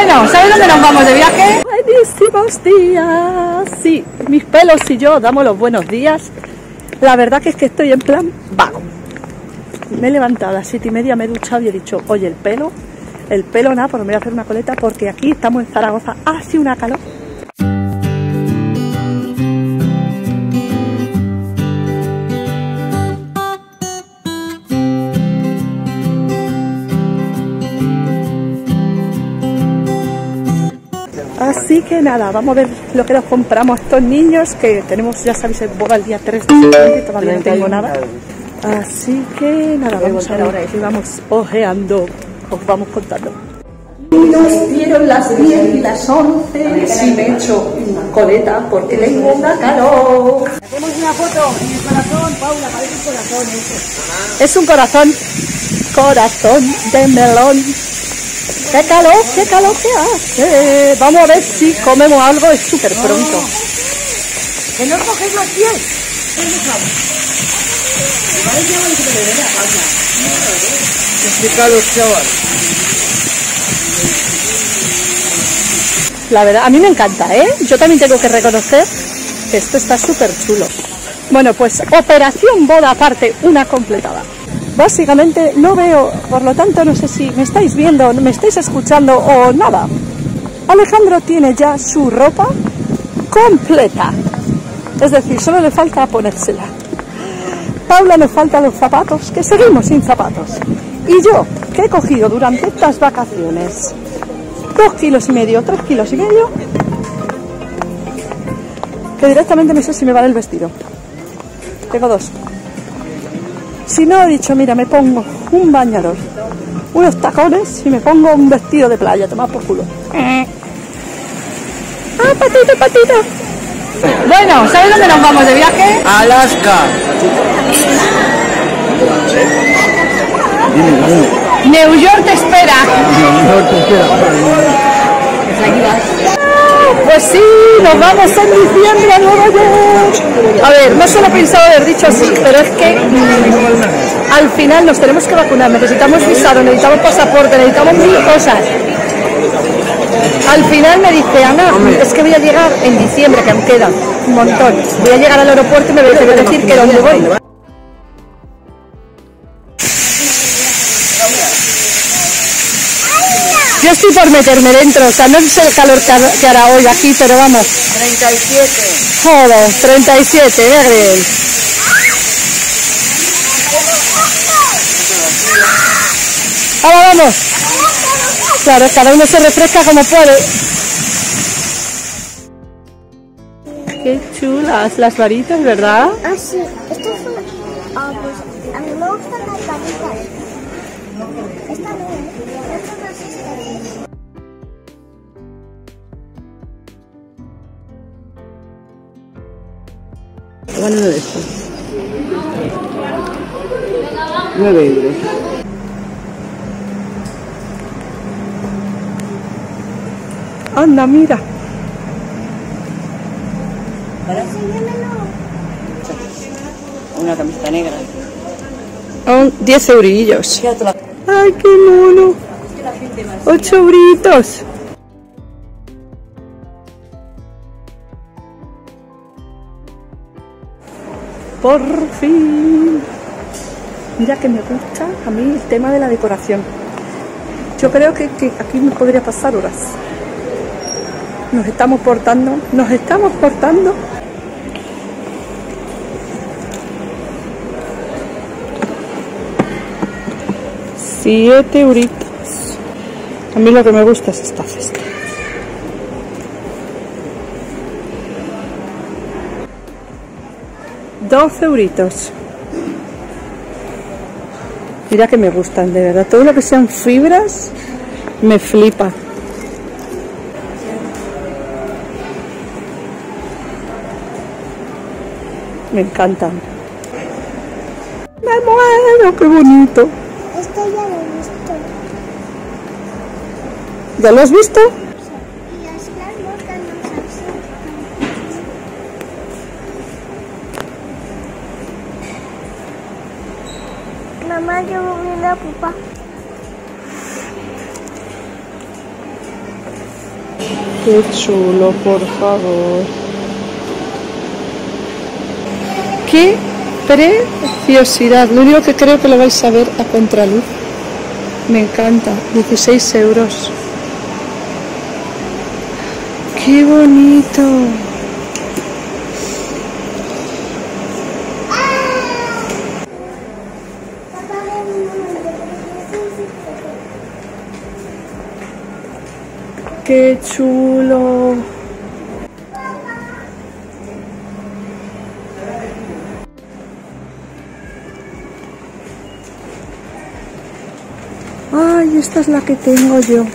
Bueno, ¿sabes dónde nos vamos de viaje? Buenísimos días. Sí, mis pelos y yo damos los buenos días. La verdad que es que estoy en plan vago. Me he levantado a las siete y media, me he duchado y he dicho, oye, el pelo, el pelo nada, pues me voy a hacer una coleta porque aquí estamos en Zaragoza, hace una calor. Así que nada, vamos a ver lo que nos compramos a estos niños, que tenemos, ya sabéis, el boda el día 3 de septiembre y todavía no tengo nada. Así que nada, vamos a ver ahora y vamos ojeando, os vamos contando. Nos dieron las 10 y las 11, sí me he hecho coleta porque tengo una calor. Hacemos una foto en el corazón, Paula, parece un corazón eso. Es un corazón, corazón de melón. ¡Qué calor, qué calor que hace! Vamos a ver si comemos algo, es súper pronto. Que no coges los pies. La verdad, a mí me encanta, ¿eh? Yo también tengo que reconocer que esto está súper chulo. Bueno, pues operación boda aparte, una completada. Básicamente no veo, por lo tanto no sé si me estáis viendo, me estáis escuchando o nada. Alejandro tiene ya su ropa completa. Es decir, solo le falta ponérsela. Paula le falta los zapatos, que seguimos sin zapatos. Y yo, que he cogido durante estas vacaciones dos kilos y medio, tres kilos y medio, que directamente no sé si me vale el vestido. Tengo dos. Si no, he dicho, mira, me pongo un bañador, unos tacones y me pongo un vestido de playa, tomar por culo. ¡Ah, patito, patito! Bueno, ¿sabes dónde nos vamos de viaje? Alaska. New York te espera. Pues sí, nos vamos en diciembre a Nueva York. A ver, no se lo he pensado haber dicho así, pero es que al final nos tenemos que vacunar, necesitamos visado, necesitamos pasaporte, necesitamos mil cosas. Al final me dice, Ana, es que voy a llegar en diciembre, que me queda un montón. Voy a llegar al aeropuerto y me voy a decir que dónde voy. Yo estoy por meterme dentro, o sea, no sé el calor que ha- que hará hoy aquí, pero vamos. 37. Joder, 37, mira que bien. Ahora vamos. Claro, cada uno se refresca como puede. Qué chulas las varitas, ¿verdad? Ah, sí. Estos son... Ah, pues a mí me gustan las varitas. Esta no, esto. 9 euros. Anda, mira. Una camiseta negra. Son 10 eurillos. Ay, qué mono. 8 euritos. Por fin. Mira que me gusta a mí el tema de la decoración. Yo creo que, que aquí me podría pasar horas. Nos estamos portando, nos estamos portando Siete euritos. A mí lo que me gusta es esta cesta. Doce euritos. Mira que me gustan, de verdad. Todo lo que sean fibras me flipa. Me encantan. Me muero, qué bonito. Este ya lo he visto. ¿Ya lo has visto? Mamá, yo vi la pupa. Qué chulo, por favor. Qué preciosidad. Lo único que creo que lo vais a ver a contraluz. Me encanta. 16 euros. Qué bonito. Qué chulo. Ay, esta es la que tengo yo.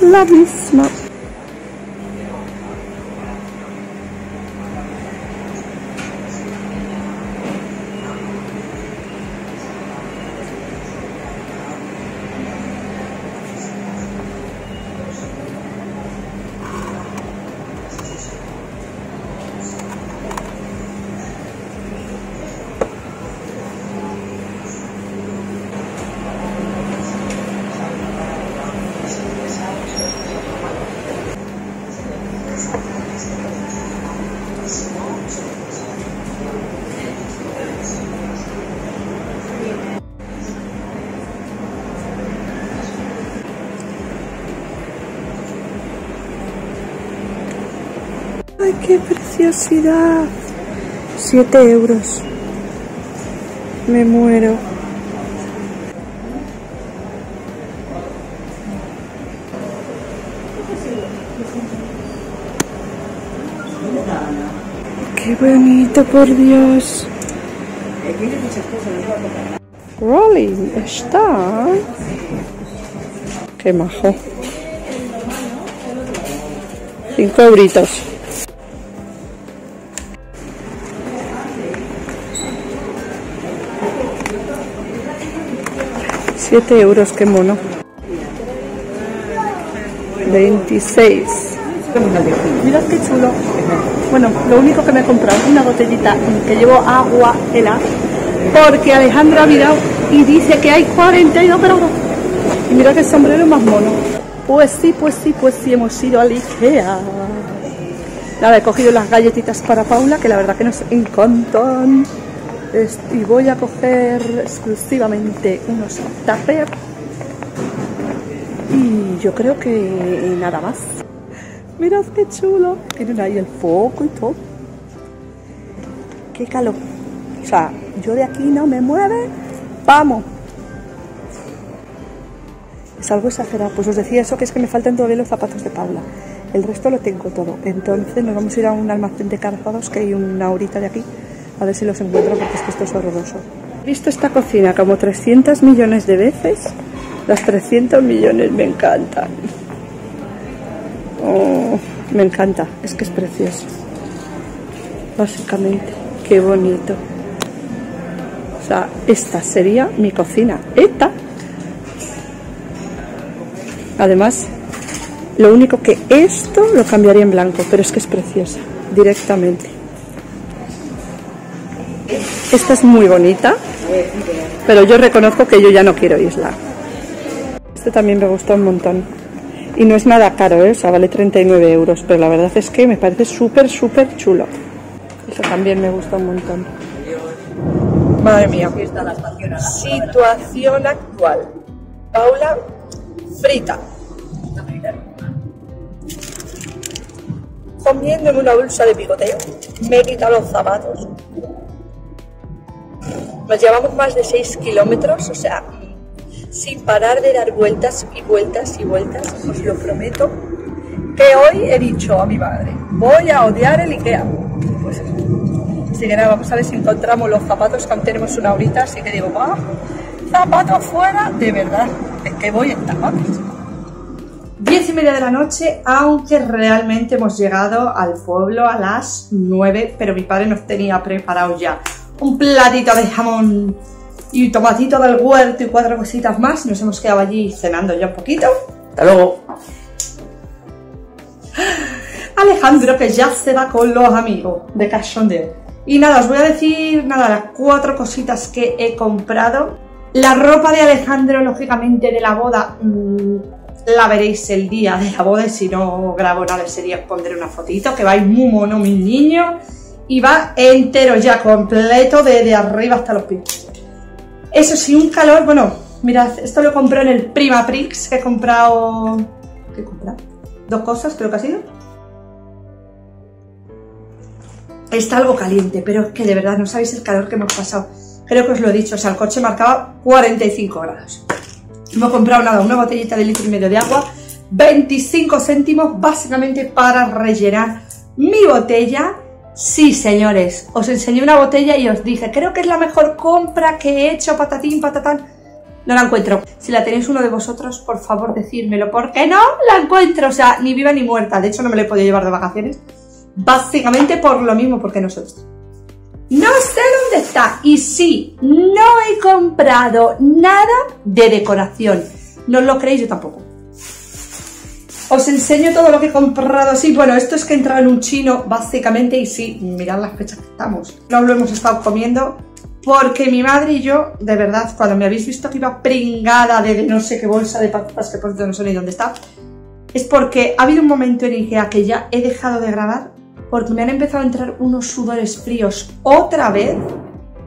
La misma. ¡Ay, qué preciosidad! Siete euros. Me muero. ¡Qué bonito, por Dios! Rolling está. ¡Qué majo! Cinco euritos. Siete euros, qué mono. 26. Mirad qué chulo. Bueno, lo único que me he comprado es una botellita que llevo agua helada porque Alejandro ha mirado y dice que hay 42 grados. Y mira qué sombrero más mono. Pues sí, pues sí, pues sí, hemos ido al Ikea. Nada, he cogido las galletitas para Paula, que la verdad que nos encantan. Y voy a coger exclusivamente unos tupper. Y yo creo que nada más. Mirad qué chulo. Tienen ahí el foco y todo. Qué calor. O sea, yo de aquí no me mueve. Vamos. Es algo exagerado. Pues os decía eso, que es que me faltan todavía los zapatos de Paula. El resto lo tengo todo. Entonces nos vamos a ir a un almacén de calzados que hay una horita de aquí. A ver si los encuentro porque es que esto es horroroso. He visto esta cocina como 300 millones de veces. Las 300 millones me encantan. Oh, me encanta. Es que es precioso. Básicamente. Qué bonito. O sea, esta sería mi cocina. Esta. Además, lo único que esto lo cambiaría en blanco, pero es que es preciosa, directamente. Esta es muy bonita, pero yo reconozco que yo ya no quiero isla. Este también me gusta un montón. Y no es nada caro, ¿eh? o sea, vale 39 euros, pero la verdad es que me parece súper, súper chulo. Eso también me gusta un montón. Madre mía. Situación actual. Paula frita. Comiendo en una bolsa de picoteo. Me he quitado los zapatos. Nos llevamos más de 6 kilómetros, o sea, sin parar de dar vueltas y vueltas y vueltas, os lo prometo. Que hoy he dicho a mi madre, voy a odiar el Ikea. Pues. Así que nada, vamos a ver si encontramos los zapatos, que aún tenemos una horita, así que digo, va, zapatos fuera, de verdad, es que voy en tacones. Diez y media de la noche, aunque realmente hemos llegado al pueblo a las nueve, pero mi padre nos tenía preparado ya un platito de jamón y tomatito del huerto y cuatro cositas más. Nos hemos quedado allí cenando ya un poquito. Hasta luego. Alejandro que ya se va con los amigos de cachondeo. Y nada, os voy a decir nada, las cuatro cositas que he comprado. La ropa de Alejandro, lógicamente, de la boda, mm, la veréis el día de la boda. Si no grabo nada os pondré una fotito. Que vais muy mono, mi niño. Y va entero ya, completo, de, de arriba hasta los pies. Eso sí, un calor, bueno, mirad, esto lo compré en el Prima Prix, que he comprado... ¿Qué he comprado? Dos cosas, creo que ha sido. Está algo caliente, pero es que de verdad no sabéis el calor que hemos pasado. Creo que os lo he dicho, o sea, el coche marcaba 45 grados. Hemos comprado nada, una botellita de litro y medio de agua, 25 céntimos básicamente para rellenar mi botella. Sí, señores, os enseñé una botella y os dije, creo que es la mejor compra que he hecho, patatín, patatán. No la encuentro. Si la tenéis uno de vosotros, por favor, decírmelo, porque no la encuentro, o sea, ni viva ni muerta. De hecho, no me la he podido llevar de vacaciones. Básicamente por lo mismo, porque no sé dónde está. No sé dónde está. Y sí, no he comprado nada de decoración. ¿No os lo creéis? Yo tampoco. Os enseño todo lo que he comprado así. Bueno, esto es que he entrado en un chino, básicamente, y sí, mirad las fechas que estamos. No lo hemos estado comiendo porque mi madre y yo, de verdad, cuando me habéis visto que iba pringada de no sé qué bolsa de patatas, que por cierto no sé ni dónde está, es porque ha habido un momento en Ikea que ya he dejado de grabar porque me han empezado a entrar unos sudores fríos otra vez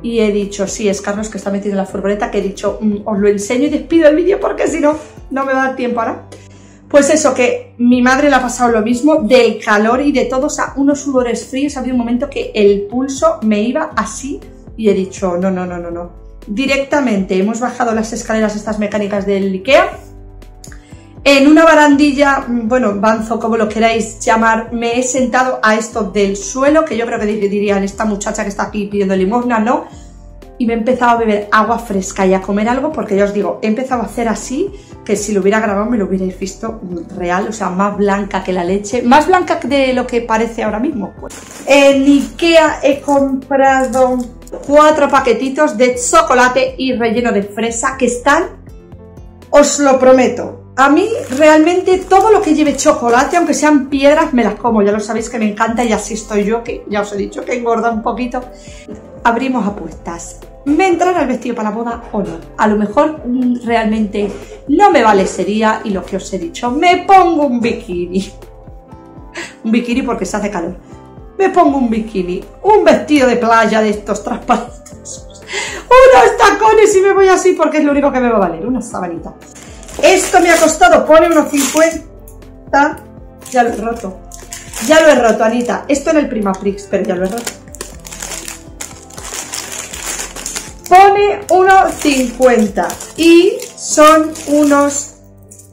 y he dicho, sí, es Carlos que está metido en la furgoneta, que he dicho, mm, os lo enseño y despido el vídeo porque si no, no me va a dar tiempo ahora. Pues eso, que mi madre le ha pasado lo mismo, del calor y de todo, o sea, unos sudores fríos, había un momento que el pulso me iba así y he dicho, no, no, no, no, no. Directamente hemos bajado las escaleras estas mecánicas del Ikea, en una barandilla, mm, bueno, banzo, como lo queráis llamar, me he sentado a esto del suelo, que yo creo que dirían esta muchacha que está aquí pidiendo limosna, ¿no? Y me he empezado a beber agua fresca y a comer algo, porque ya os digo, he empezado a hacer así, que si lo hubiera grabado me lo hubierais visto real, o sea, más blanca que la leche, más blanca de lo que parece ahora mismo. Pues. En Ikea he comprado cuatro paquetitos de chocolate y relleno de fresa que están, os lo prometo, a mí realmente todo lo que lleve chocolate, aunque sean piedras, me las como. Ya lo sabéis que me encanta y así estoy yo, que ya os he dicho que engorda un poquito. Abrimos apuestas. ¿Me entrará el vestido para la boda o no? A lo mejor realmente no me vale sería y lo que os he dicho, me pongo un bikini. Un bikini porque se hace calor. Me pongo un bikini, un vestido de playa de estos transparentes, unos tacones y me voy así porque es lo único que me va a valer, una sabanita. Esto me ha costado, pone unos 50. Ya lo he roto. Ya lo he roto, Anita. Esto en el Primaprix, pero ya lo he roto. Pone unos 50 y son unos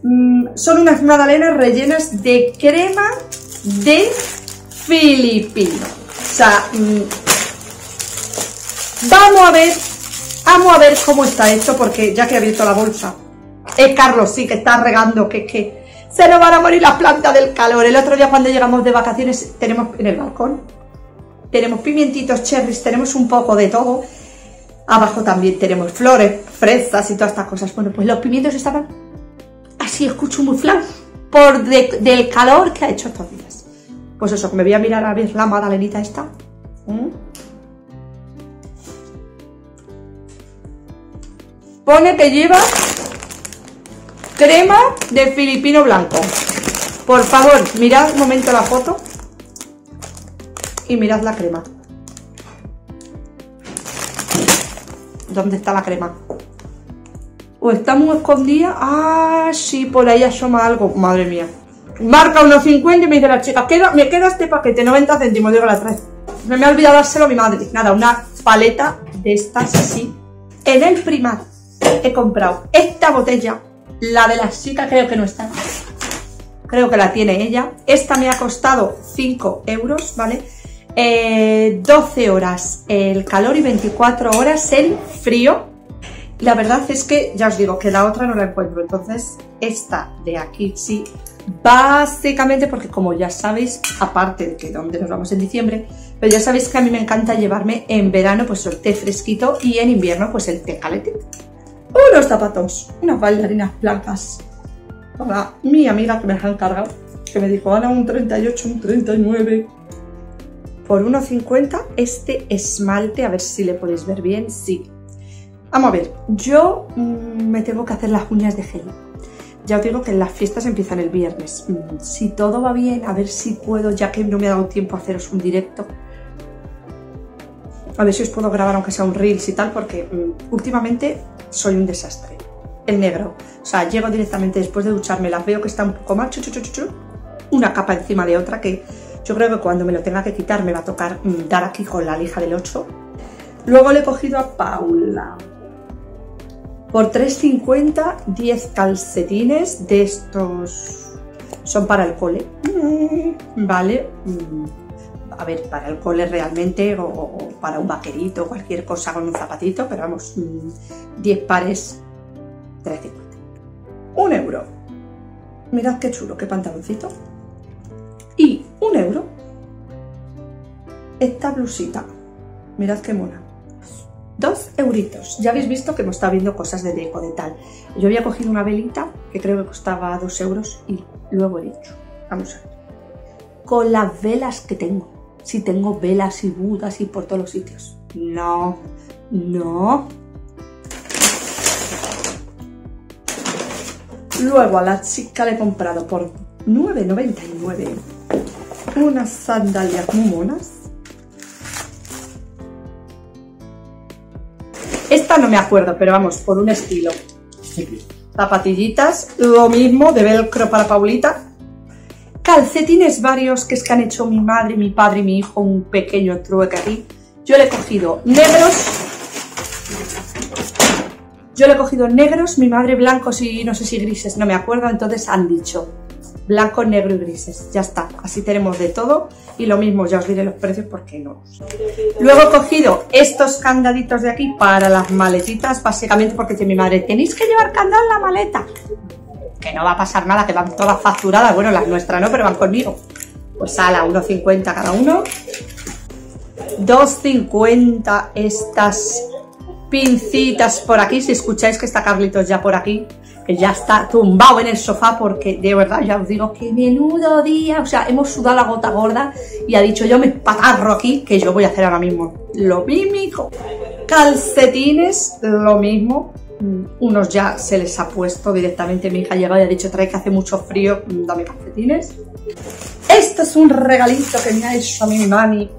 mm, son unas magdalenas rellenas de crema de filipino. O sea, mm, vamos a ver, vamos a ver cómo está esto porque ya que he abierto la bolsa, es Carlos, sí, que está regando, que es que se nos van a morir las plantas del calor. El otro día cuando llegamos de vacaciones tenemos en el balcón, tenemos pimientitos, cherries, tenemos un poco de todo. Abajo también tenemos flores, fresas y todas estas cosas. Bueno, pues los pimientos estaban así, escucho muy flan, por del calor que ha hecho estos días. Pues eso, me voy a mirar a ver la magdalenita esta. ¿Mm? Pone que lleva Crema de filipino blanco. Por favor, mirad un momento la foto. Y mirad la crema. ¿Dónde está la crema? ¿O está muy escondida? Ah, sí, por ahí asoma algo. Madre mía. Marca unos 50 y me dice la chica, me queda este paquete, 90 céntimos, digo la trae. Me me ha olvidado dárselo a mi madre. Nada, una paleta de estas así. En el primar he comprado esta botella la de las chicas creo que no está. Creo que la tiene ella. Esta me ha costado 5 euros, ¿vale? 12 eh, horas el calor y 24 horas el frío. La verdad es que ya os digo que la otra no la encuentro. Entonces, esta de aquí sí. Básicamente porque como ya sabéis, aparte de que donde nos vamos en diciembre, pero ya sabéis que a mí me encanta llevarme en verano pues el té fresquito y en invierno pues el té calentito unos zapatos, unas bailarinas blancas para mi amiga que me han cargado, que me dijo, Ana, un 38, un 39. Por 1,50 este esmalte, a ver si le podéis ver bien, sí. Vamos a ver, yo mm, me tengo que hacer las uñas de gel. Ya os digo que las fiestas empiezan el viernes. Mm, Si todo va bien, a ver si puedo, ya que no me ha dado tiempo a haceros un directo. A ver si os puedo grabar aunque sea un reels y tal, porque mm, últimamente soy un desastre. El negro. O sea, llego directamente después de ducharme, las veo que está un poco chu, una capa encima de otra que yo creo que cuando me lo tenga que quitar me va a tocar mm, dar aquí con la lija del 8. Luego le he cogido a Paula. Por 3,50, 10 calcetines de estos. Son para el cole. Mm, Vale. Mm, A ver, para el cole realmente, o, o para un vaquerito, cualquier cosa con un zapatito, pero vamos, mm, 10 pares, 3,50. Un euro. Mirad qué chulo, qué pantaloncito. Euro. Esta blusita. Mirad qué mona. Dos euritos. Ya habéis visto que hemos estado viendo cosas de deco, de tal. Yo había cogido una velita que creo que costaba dos euros y luego he dicho, vamos a ver. Con las velas que tengo. Si tengo velas y budas y por todos los sitios. No, no. Luego a la chica le he comprado por 9,99 unas sandalias muy monas. Esta no me acuerdo, pero vamos, por un estilo. Zapatillitas, lo mismo de velcro para Paulita. Calcetines varios que es que han hecho mi madre, mi padre y mi hijo un pequeño trueque aquí. Yo le he cogido negros. Yo le he cogido negros, mi madre blancos y no sé si grises, no me acuerdo, entonces han dicho blanco, negro y grises. Ya está, así tenemos de todo y lo mismo, ya os diré los precios porque no. Luego he cogido estos candaditos de aquí para las maletitas, básicamente porque dice mi madre, tenéis que llevar candado en la maleta. Que no va a pasar nada, que van todas facturadas, bueno, las nuestras no, pero van conmigo. Pues a la 1,50 cada uno. 2,50 estas pincitas por aquí, si escucháis que está Carlitos ya por aquí, que ya está tumbado en el sofá porque de verdad ya os digo que menudo día, o sea, hemos sudado la gota gorda y ha dicho yo me patarro aquí que yo voy a hacer ahora mismo lo mismo. Calcetines, lo mismo. Mm, Unos ya se les ha puesto directamente, mi hija ha llegado y ha dicho trae que hace mucho frío, mm, dame calcetines. Esto es un regalito que me ha hecho mi mami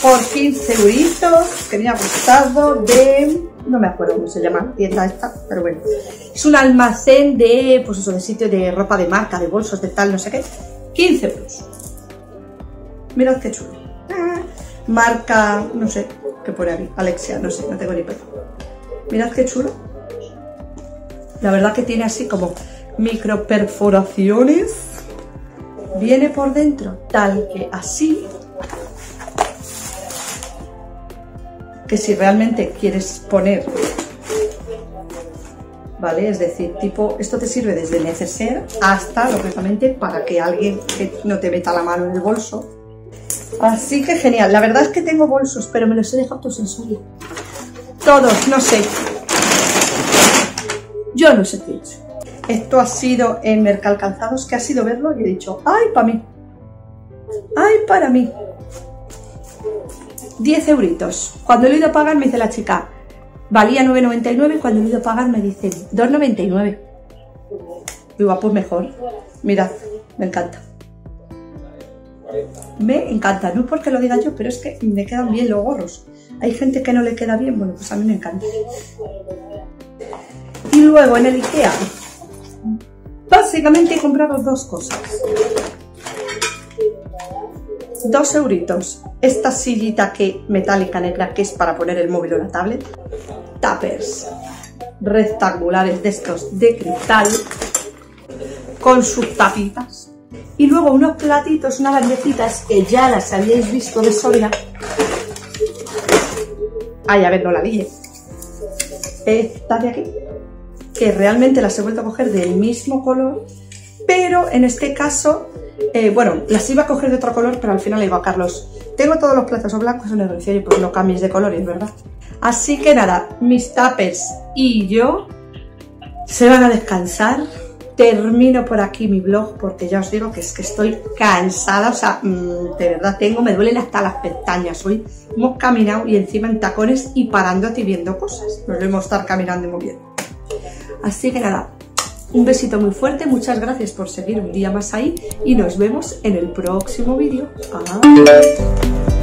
por 15 euritos que me ha gustado de no me acuerdo cómo se llama la tienda esta pero bueno. Es un almacén de pues eso de sitio de ropa de marca de bolsos de tal no sé qué. 15 euros. Mirad qué chulo. Ah, marca no sé qué pone aquí Alexia no sé no tengo ni idea. Mirad qué chulo. La verdad que tiene así como micro perforaciones viene por dentro tal que así que si realmente quieres poner, ¿vale? Es decir, tipo, esto te sirve desde neceser hasta, lógicamente, para que alguien no te meta la mano en el bolso. Así que genial. La verdad es que tengo bolsos, pero me los he dejado todos en Soria. Todos, no sé. Yo no sé qué he hecho. Esto ha sido en Mercalcanzados, que ha sido verlo y he dicho, ¡ay, para mí! ¡Ay, para mí! 10 euritos. Cuando lo he ido a pagar me dice la chica, valía 9,99 y cuando lo he ido a pagar me dice 2,99. Digo, ah, pues mejor. Mirad, me encanta. Me encanta, no es porque lo diga yo, pero es que me quedan bien los gorros. Hay gente que no le queda bien, bueno, pues a mí me encanta. Y luego en el Ikea, básicamente he comprado dos cosas. Dos euritos. Esta sillita que metálica negra que es para poner el móvil o la tablet. Tuppers rectangulares de estos de cristal con sus tapitas. Y luego unos platitos, unas bandecitas que ya las habíais visto de Soria. Ay, a ver, no la dije. Esta de aquí. Que realmente las he vuelto a coger del mismo color. Pero en este caso eh, bueno, las iba a coger de otro color, pero al final le digo a Carlos, tengo todos los plazos blancos o negros. Y pues no cambies de colores, ¿verdad? Así que nada, mis tapers y yo se van a descansar. Termino por aquí mi blog porque ya os digo que es que estoy cansada, o sea, mmm, de verdad tengo, me duelen hasta las pestañas. Hoy hemos caminado y encima en tacones y parándote y viendo cosas. Nos debemos estar caminando y moviendo. Así que nada, Un besito muy fuerte, muchas gracias por seguir un día más ahí y nos vemos en el próximo vídeo. Adiós.